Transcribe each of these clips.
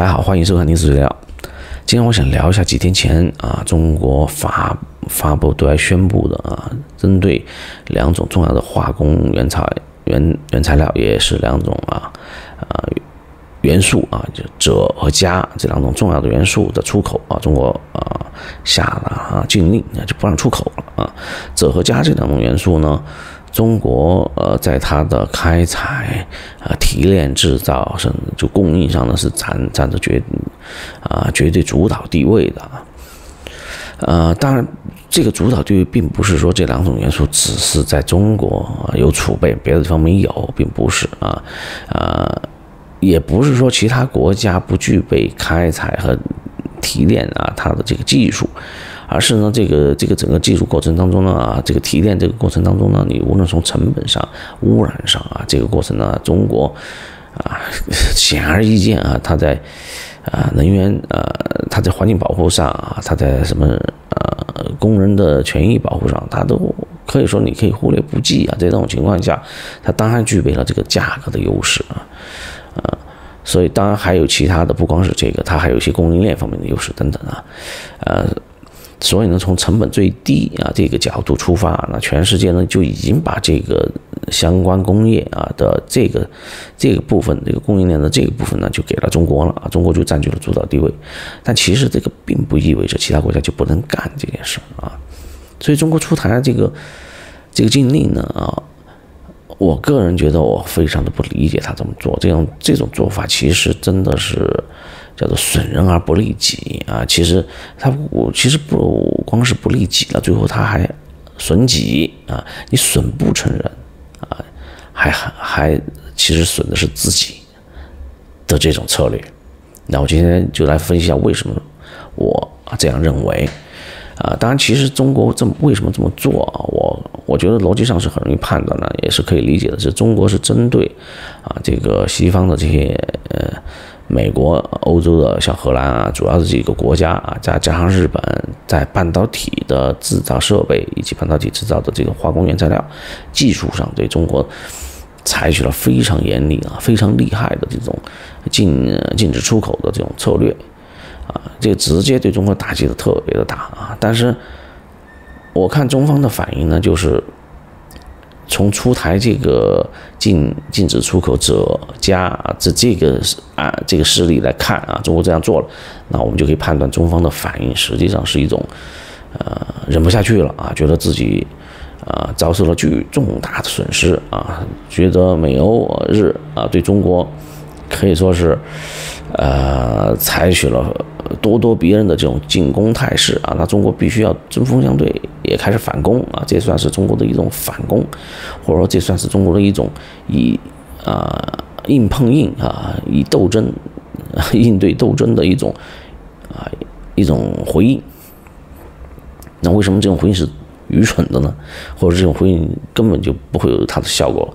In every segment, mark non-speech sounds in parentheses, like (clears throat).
大家好，欢迎收看《历史资料》。今天我想聊一下几天前啊，中国发发布对外宣布的啊，针对两种重要的化工原材原原材料，也是两种啊啊元素啊，就锗和镓这两种重要的元素的出口啊，中国啊下了啊禁令，那就不让出口了啊。锗和镓这两种元素呢？中国呃，在它的开采、啊提炼、制造，甚至就供应上呢，是占占着绝啊绝对主导地位的。呃，当然，这个主导地位并不是说这两种元素只是在中国有储备，别的地方没有，并不是啊啊，也不是说其他国家不具备开采和提炼啊它的这个技术。而是呢，这个这个整个技术过程当中呢，啊，这个提炼这个过程当中呢，你无论从成本上、污染上啊，这个过程呢，中国啊，(laughs) 显而易见啊，它在啊能源啊，它在环境保护上啊，它在什么呃工人的权益保护上，它都可以说你可以忽略不计啊。在这种情况下，它当然具备了这个价格的优势啊，啊，所以当然还有其他的，不光是这个，它还有一些供应链方面的优势等等啊，呃。所以呢，从成本最低啊这个角度出发，那全世界呢就已经把这个相关工业啊的这个这个部分，这个供应链的这个部分呢，就给了中国了啊，中国就占据了主导地位。但其实这个并不意味着其他国家就不能干这件事啊。所以中国出台这个这个禁令呢啊，我个人觉得我非常的不理解他这么做，这种这种做法其实真的是。叫做损人而不利己啊！其实他我其实不光是不利己了，最后他还损己啊！你损不成人啊，还还还其实损的是自己的这种策略。那我今天就来分析一下为什么我这样认为啊！当然，其实中国这么为什么这么做啊？我我觉得逻辑上是很容易判断的，也是可以理解的。是中国是针对啊这个西方的这些呃。美国、欧洲的像荷兰啊，主要是几个国家啊，再加上日本，在半导体的制造设备以及半导体制造的这个化工原材料技术上，对中国采取了非常严厉啊、非常厉害的这种禁禁止出口的这种策略啊，这直接对中国打击的特别的大啊。但是我看中方的反应呢，就是。从出台这个禁禁止出口者加这这个啊这个事例来看啊，中国这样做了，那我们就可以判断中方的反应实际上是一种，呃，忍不下去了啊，觉得自己啊遭受了巨重大的损失啊，觉得美欧日啊对中国可以说是呃采取了。咄咄逼人的这种进攻态势啊，那中国必须要针锋相对，也开始反攻啊，这算是中国的一种反攻，或者说这算是中国的一种以啊硬碰硬啊，以斗争 (laughs) 应对斗争的一种啊一种回应。那为什么这种回应是愚蠢的呢？或者这种回应根本就不会有它的效果，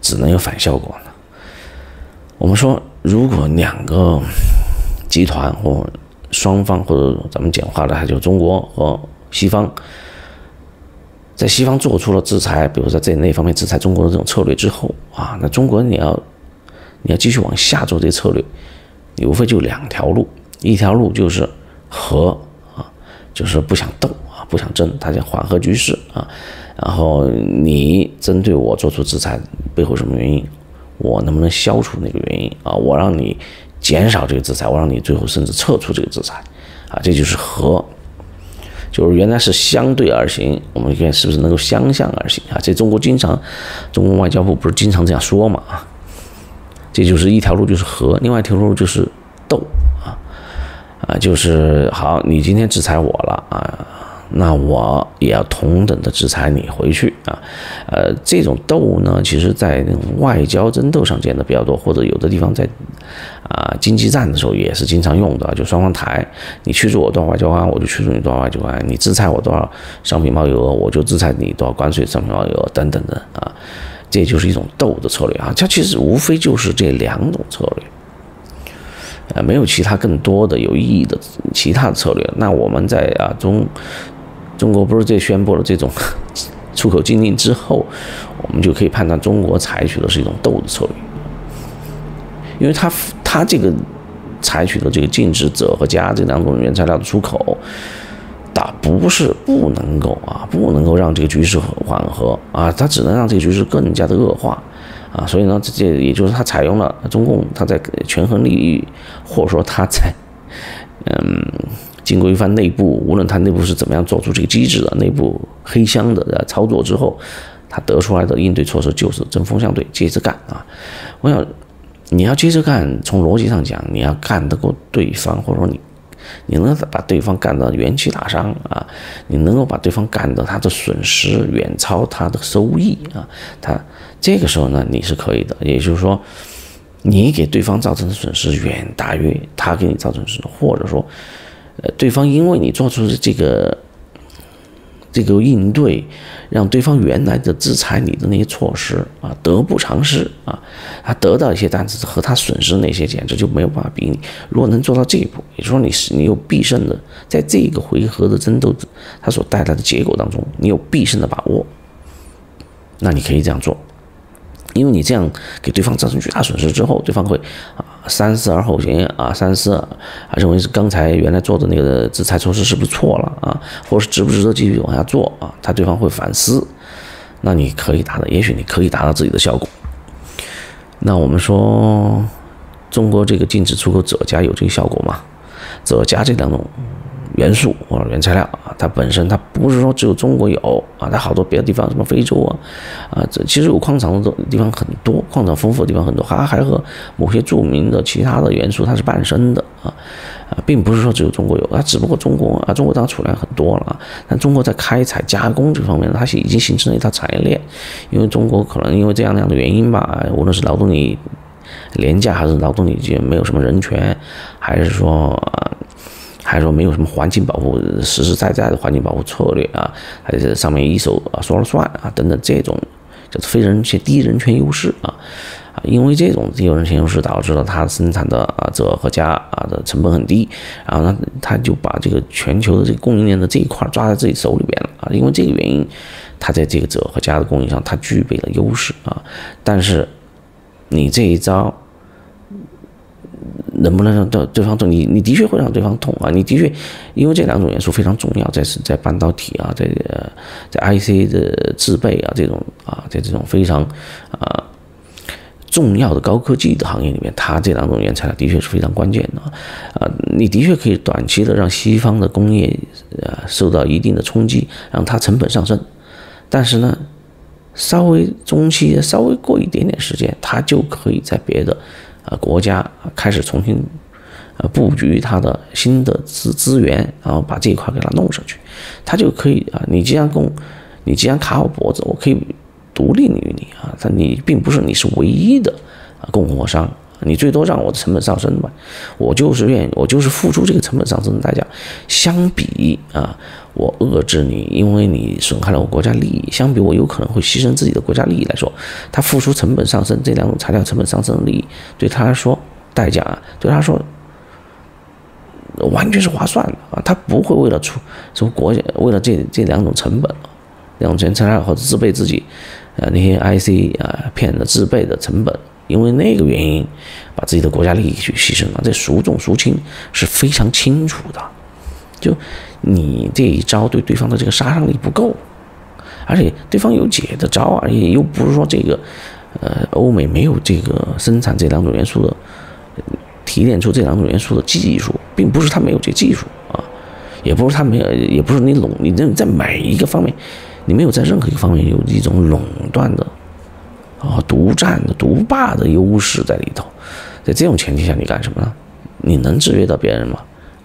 只能有反效果？我们说，如果两个集团或双方或者咱们简化的，还就中国和西方，在西方做出了制裁，比如说在那方面制裁中国的这种策略之后啊，那中国你要你要继续往下做这策略，你无非就两条路，一条路就是和啊，就是不想斗啊，不想争，大家缓和局势啊，然后你针对我做出制裁背后什么原因，我能不能消除那个原因啊？我让你。减少这个制裁，我让你最后甚至撤出这个制裁，啊，这就是和，就是原来是相对而行，我们看是不是能够相向而行啊？这中国经常，中国外交部不是经常这样说嘛？啊，这就是一条路就是和，另外一条路就是斗啊，啊，就是好，你今天制裁我了啊。那我也要同等的制裁你回去啊，呃，这种斗呢，其实在外交争斗上见的比较多，或者有的地方在啊经济战的时候也是经常用的，就双方谈，你驱逐我多少外交官，我就驱逐你多少外交官，你制裁我多少商品贸易额，我就制裁你多少关税商品贸易额等等的啊，这就是一种斗的策略啊，它其实无非就是这两种策略。呃，没有其他更多的有意义的其他的策略。那我们在啊中。中国不是在宣布了这种 (laughs) 出口禁令之后，我们就可以判断中国采取的是一种斗的策略，因为他他这个采取的这个禁止锗和镓这两种原材料的出口，它不是不能够啊，不能够让这个局势缓和啊，它只能让这个局势更加的恶化啊。所以呢，这也就是它采用了中共它在权衡利益，或者说它在嗯。经过一番内部，无论他内部是怎么样做出这个机制的内部黑箱的操作之后，他得出来的应对措施就是针锋相对，接着干啊！我想你要接着干，从逻辑上讲，你要干得过对方，或者说你你能把对方干得元气大伤啊，你能够把对方干得他的损失远超他的收益啊，他这个时候呢，你是可以的，也就是说，你给对方造成的损失远大于他给你造成的损失，或者说。呃，对方因为你做出的这个这个应对，让对方原来的制裁你的那些措施啊得不偿失啊，他得到一些单子和他损失那些简直就没有办法比拟。如果能做到这一步，也就是说你是你有必胜的，在这个回合的争斗他所带来的结果当中，你有必胜的把握，那你可以这样做。因为你这样给对方造成巨大损失之后，对方会啊三思而后行啊三思啊认为是刚才原来做的那个制裁措施是不是错了啊，或是值不值得继续往下做啊？他对方会反思，那你可以达到，也许你可以达到自己的效果。那我们说，中国这个禁止出口锗家有这个效果吗？锗家这两种。元素或者原材料啊，它本身它不是说只有中国有啊，它好多别的地方，什么非洲啊，啊，这其实有矿藏的地方很多，矿产丰富的地方很多，还还和某些著名的其他的元素它是伴生的啊，啊，并不是说只有中国有，啊，只不过中国啊，中国当然储量很多了啊，但中国在开采加工这方面，它是已经形成了一套产业链，因为中国可能因为这样那样的原因吧，无论是劳动力廉价，还是劳动力就没有什么人权，还是说。还说没有什么环境保护，实实在在的环境保护策略啊，还是上面一手啊说了算啊等等这种就是非人权低人权优势啊啊，因为这种低人权优势导致了它生产的啊者和家啊的成本很低，然后呢他就把这个全球的这个供应链的这一块抓在自己手里边了啊，因为这个原因，他在这个者和家的供应上他具备了优势啊，但是你这一招。能不能让对对方痛？你你的确会让对方痛啊！你的确，因为这两种元素非常重要，在是在半导体啊，在在 IC 的制备啊这种啊，在这种非常啊重要的高科技的行业里面，它这两种原材料的确是非常关键的啊！你的确可以短期的让西方的工业呃受到一定的冲击，让它成本上升，但是呢，稍微中期稍微过一点点时间，它就可以在别的。国家开始重新呃布局它的新的资资源，然后把这一块给它弄上去，它就可以啊。你既然供，你既然卡我脖子，我可以独立于你啊。但你并不是你是唯一的啊供货商，你最多让我的成本上升嘛，我就是愿意，我就是付出这个成本上升的代价。相比啊。我遏制你，因为你损害了我国家利益。相比我有可能会牺牲自己的国家利益来说，他付出成本上升这两种材料成本上升的利益，对他来说代价啊对他说完全是划算的啊！他不会为了出什么国家，为了这这两种成本，两种原材料或者自备自己呃那些 IC 啊片的自备的成本，因为那个原因把自己的国家利益去牺牲了。这孰重孰轻是非常清楚的，就。你这一招对对方的这个杀伤力不够，而且对方有解的招，而已又不是说这个，呃，欧美没有这个生产这两种元素的，提炼出这两种元素的技术，并不是他没有这技术啊，也不是他没有，也不是你垄，你这在每一个方面，你没有在任何一个方面有一种垄断的，啊，独占的、独霸的优势在里头，在这种前提下，你干什么呢？你能制约到别人吗？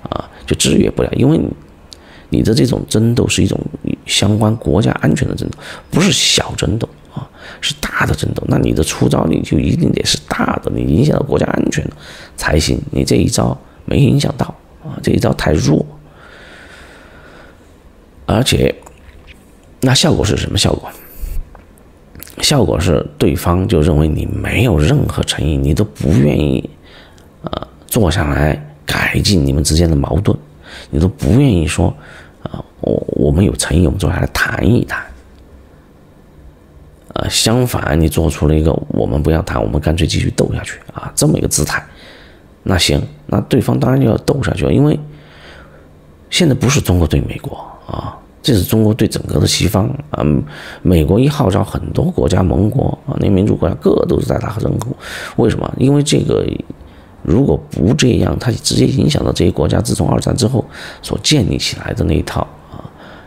啊，就制约不了，因为你。的这种争斗是一种相关国家安全的争斗，不是小争斗啊，是大的争斗。那你的出招你就一定得是大的，你影响到国家安全的才行。你这一招没影响到啊，这一招太弱，而且那效果是什么效果？效果是对方就认为你没有任何诚意，你都不愿意啊坐下来改进你们之间的矛盾。你都不愿意说，啊，我我们有诚意，我们坐下来谈一谈。呃，相反，你做出了一个我们不要谈，我们干脆继续斗下去啊，这么一个姿态，那行，那对方当然就要斗下去了，因为现在不是中国对美国啊，这是中国对整个的西方啊。美国一号召很多国家盟国啊，那民主国家个个都是在打人口，为什么？因为这个如果不这样，它直接影响到这些国家自从二战之后所建立起来的那一套啊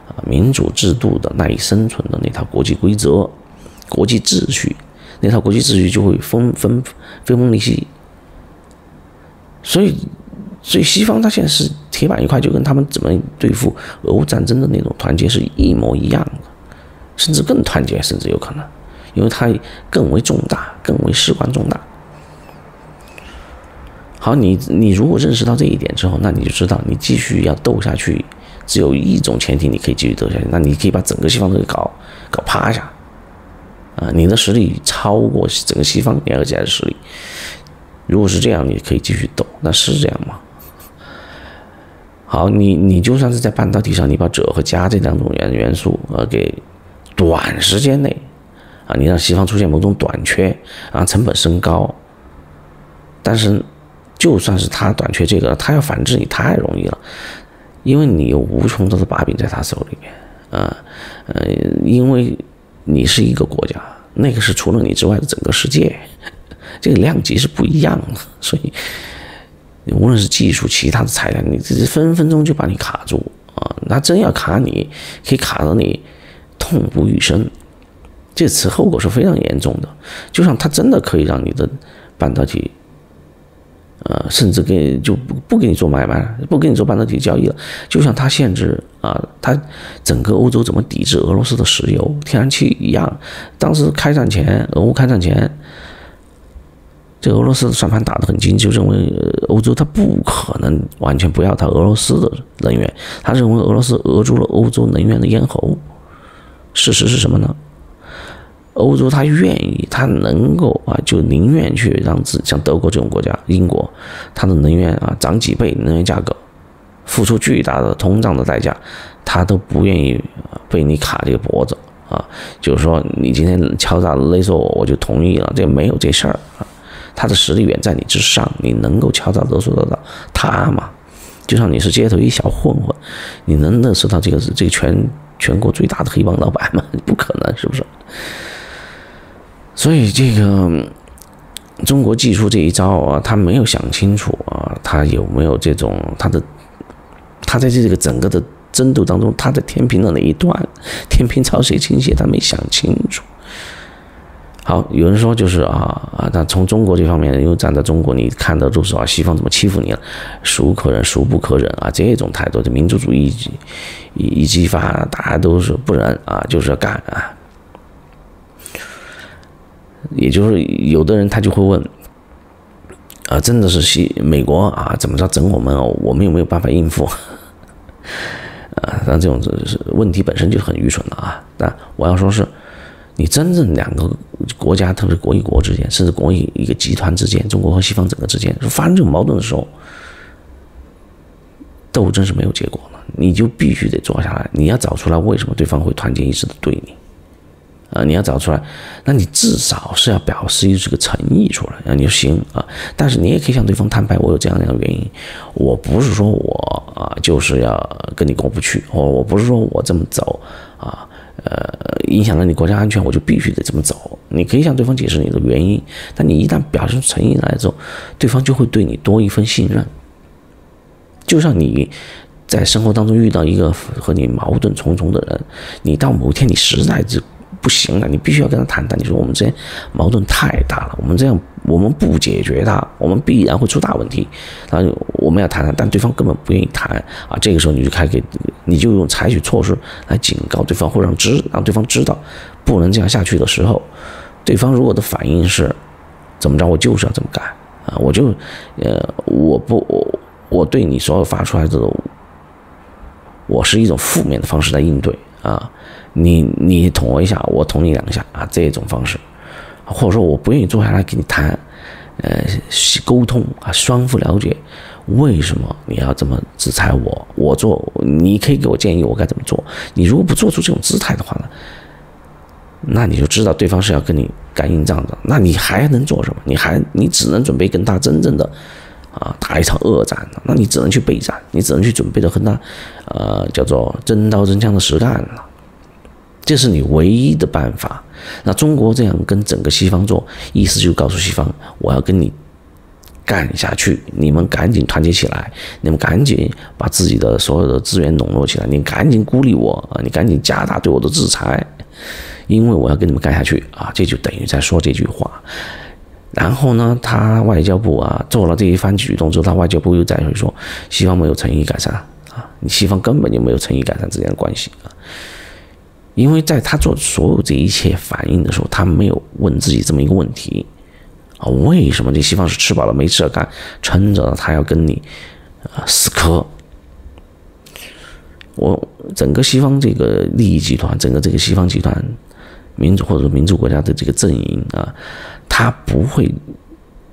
啊民主制度的赖以生存的那套国际规则、国际秩序，那套国际秩序就会分分分崩离析。所以，所以西方它现在是铁板一块，就跟他们怎么对付俄乌战争的那种团结是一模一样的，甚至更团结，甚至有可能，因为它更为重大，更为事关重大。好，你你如果认识到这一点之后，那你就知道你继续要斗下去，只有一种前提，你可以继续斗下去，那你可以把整个西方都给搞搞趴下，啊，你的实力超过整个西方联合起来的实力。如果是这样，你可以继续斗，那是这样吗？好，你你就算是在半导体上，你把锗和镓这两种元元素呃给短时间内啊，你让西方出现某种短缺啊，成本升高。但是就算是他短缺这个，他要反制你太容易了，因为你有无穷多的把柄在他手里面啊，呃，因为你是一个国家，那个是除了你之外的整个世界。(laughs) 这个量级是不一样的，所以无论是技术、其他的材料，你这分分钟就把你卡住啊！那真要卡你，可以卡到你痛不欲生，这次后果是非常严重的。就像它真的可以让你的半导体，呃，甚至给就不不给你做买卖，不给你做半导体交易了。就像它限制啊，它整个欧洲怎么抵制俄罗斯的石油、天然气一样。当时开战前，俄乌开战前。这俄罗斯的算盘打得很精，就认为欧洲它不可能完全不要它俄罗斯的能源，他认为俄罗斯扼住了欧洲能源的咽喉。事实是什么呢？欧洲他愿意，他能够啊，就宁愿去让自像德国这种国家、英国，它的能源啊涨几倍，能源价格付出巨大的通胀的代价，他都不愿意被你卡这个脖子啊。就是说，你今天敲诈勒索我，我就同意了，这没有这事儿啊。他的实力远在你之上，你能够敲诈勒索得到他吗？就像你是街头一小混混，你能勒索到这个这个全全国最大的黑帮老板吗？不可能，是不是？所以这个中国技术这一招啊，他没有想清楚啊，他有没有这种他的他在这个整个的争斗当中，他在天平的哪一段，天平朝谁倾斜，他没想清楚。好，有人说就是啊啊，那从中国这方面，因为站在中国，你看的都是啊，西方怎么欺负你了，孰可忍孰不可忍啊？这种态度的民族主义一一激发，大家都是不忍啊，就是要干啊。也就是有的人他就会问啊，真的是西美国啊，怎么着整我们哦？我们有没有办法应付？(laughs) 啊，但这种是问题本身就很愚蠢了啊。但我要说是。你真正两个国家，特别是国与国之间，甚至国与一个集团之间，中国和西方整个之间，发生这种矛盾的时候，斗争是没有结果的。你就必须得坐下来，你要找出来为什么对方会团结一致的对你，啊，你要找出来，那你至少是要表示一这个诚意出来，啊，你说行啊，但是你也可以向对方摊牌，我有这样那样的原因，我不是说我啊就是要跟你过不去，我我不是说我这么走啊。呃，影响了你国家安全，我就必须得这么走。你可以向对方解释你的原因，但你一旦表示诚意来之后，对方就会对你多一份信任。就像你在生活当中遇到一个和你矛盾重重的人，你到某天你实在是。不行了，你必须要跟他谈谈。你说我们之间矛盾太大了，我们这样我们不解决它，我们必然会出大问题。然后我们要谈谈，但对方根本不愿意谈啊。这个时候你就开给，你就用采取措施来警告对方，或让知让对方知道不能这样下去的时候，对方如果的反应是怎么着，我就是要这么干啊，我就呃我不我我对你所有发出来的，我是一种负面的方式来应对啊。你你捅我一下，我捅你两下啊，这种方式，或者说我不愿意坐下来跟你谈，呃，沟通啊，双方了解为什么你要这么制裁我，我做你可以给我建议我该怎么做。你如果不做出这种姿态的话呢，那你就知道对方是要跟你干硬仗的，那你还能做什么？你还你只能准备跟他真正的啊，打一场恶战，那你只能去备战，你只能去准备的和他，呃，叫做真刀真枪的实干了，这是你唯一的办法。那中国这样跟整个西方做，意思就告诉西方，我要跟你干下去，你们赶紧团结起来，你们赶紧把自己的所有的资源笼络起来，你赶紧孤立我啊，你赶紧加大对我的制裁，因为我要跟你们干下去啊，这就等于在说这句话。然后呢，他外交部啊做了这一番举动之后，他外交部又再会说，西方没有诚意改善啊，你西方根本就没有诚意改善之间的关系啊，因为在他做所有这一切反应的时候，他没有问自己这么一个问题啊，为什么这西方是吃饱了没事干，撑着他要跟你啊死磕？我整个西方这个利益集团，整个这个西方集团。民主或者民主国家的这个阵营啊，他不会，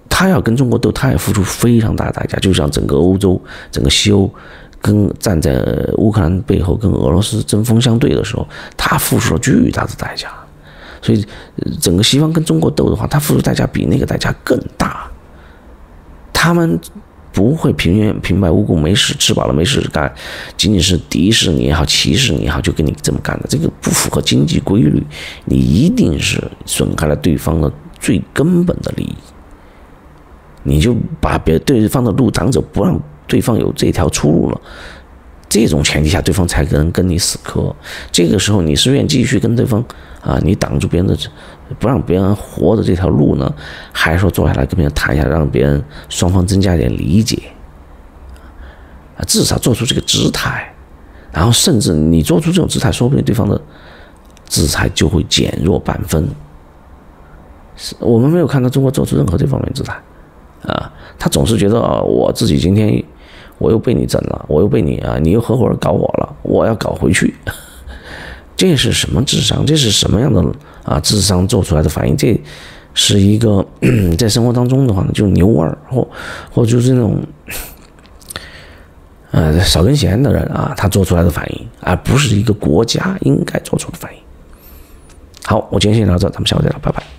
他要跟中国斗，他也付出非常大的代价。就像整个欧洲、整个西欧，跟站在乌克兰背后跟俄罗斯针锋相对的时候，他付出了巨大的代价。所以，整个西方跟中国斗的话，他付出代价比那个代价更大。他们。不会平原平白无故没事吃饱了没事干，仅仅是敌视你也好，歧视你也好，就跟你这么干的，这个不符合经济规律。你一定是损害了对方的最根本的利益，你就把别对方的路挡走，不让对方有这条出路了。这种前提下，对方才可能跟你死磕。这个时候，你是愿继续跟对方啊，你挡住别人的，不让别人活的这条路呢，还是说坐下来跟别人谈一下，让别人双方增加一点理解啊，至少做出这个姿态，然后甚至你做出这种姿态，说不定对方的制裁就会减弱半分。是我们没有看到中国做出任何这方面姿态啊，他总是觉得啊，我自己今天。我又被你整了，我又被你啊，你又合伙搞我了，我要搞回去，(laughs) 这是什么智商？这是什么样的啊智商做出来的反应？这是一个 (clears throat) 在生活当中的话呢，就是牛二，或或就是那种 (coughs) 呃少根弦的人啊，他做出来的反应，而不是一个国家应该做出的反应。好，我今天先聊到这，咱们下回再聊，拜拜。